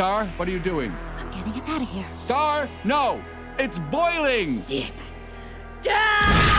Star, what are you doing? I'm getting us out of here. Star, no! It's boiling! Dip. Down!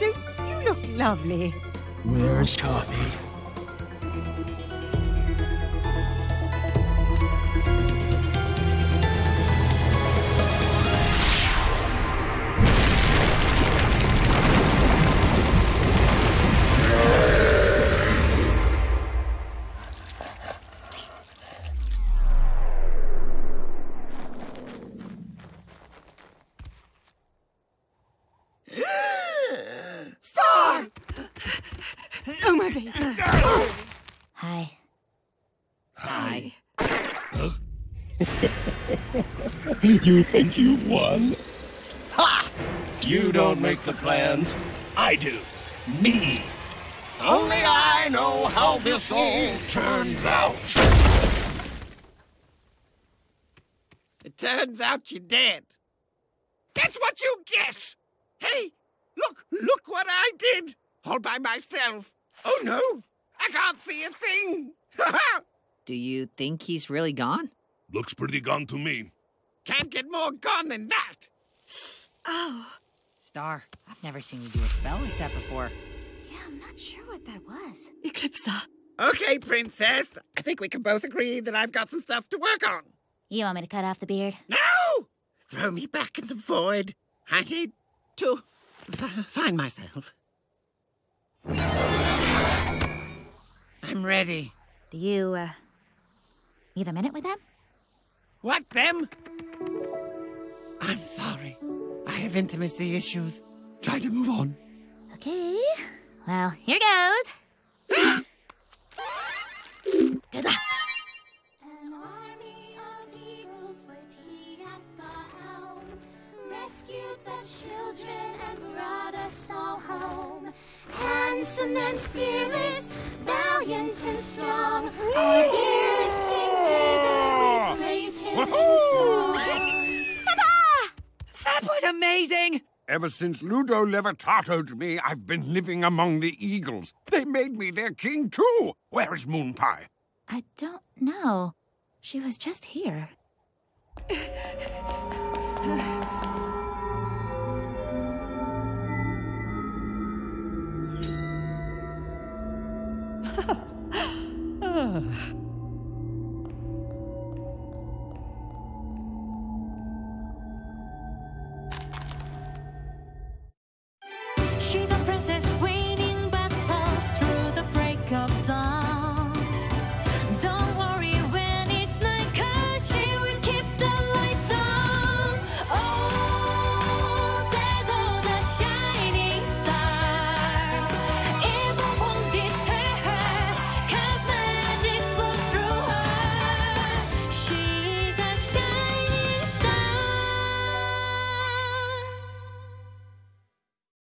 Don't you look lovely? Where's Toffee? My baby. Hi. Hi. you think you've won? Ha! You don't make the plans. I do. Me. Only I know how this all turns out. It turns out you're dead. That's what you get! Hey, look, look what I did! All by myself. Oh no, I can't see a thing! Do you think he's really gone? Looks pretty gone to me. Can't get more gone than that! Oh. Star, I've never seen you do a spell like that before. Yeah, I'm not sure what that was. Eclipsa. Okay, Princess. I think we can both agree that I've got some stuff to work on. You want me to cut off the beard? No! Throw me back in the void. I need to f- find myself. I'm ready. Do you, uh, need a minute with them? What, them? I'm sorry. I have intimacy issues. Try to move on. Okay. Well, here goes. Good luck. An army of eagles with he at the helm rescued the children and brought us all home. Handsome and fearless, Ever since Ludo Levitatoed me, I've been living among the eagles. They made me their king, too. Where is Moon Pie? I don't know. She was just here. Ah.